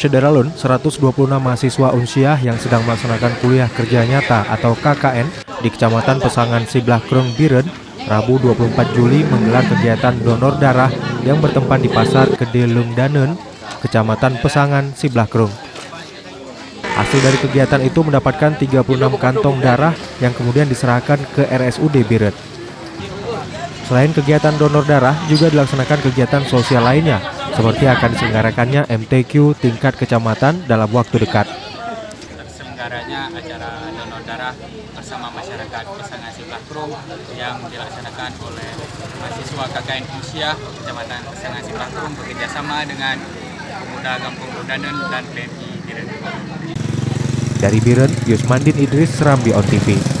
Syederalun, 126 mahasiswa Unsyah yang sedang melaksanakan kuliah kerja nyata atau KKN di Kecamatan Pesangan Siblah Krung Biren, Rabu 24 Juli menggelar kegiatan donor darah yang bertempat di Pasar Kedelung Danen, Kecamatan Pesangan Siblah Krung. Hasil dari kegiatan itu mendapatkan 36 kantong darah yang kemudian diserahkan ke RSUD Biren. Selain kegiatan donor darah, juga dilaksanakan kegiatan sosial lainnya, seperti akan diselenggarakannya MTQ tingkat kecamatan dalam waktu dekat. Terselenggaranya acara donor darah bersama masyarakat Pesangan Siblakrum yang dilaksanakan oleh mahasiswa KKN Usia Kecamatan Pesangan Siblakrum bekerjasama dengan pemuda Kampung Budanen dan PMI Biren. Dari Biren, Yusmandin Idris, Serambi On TV.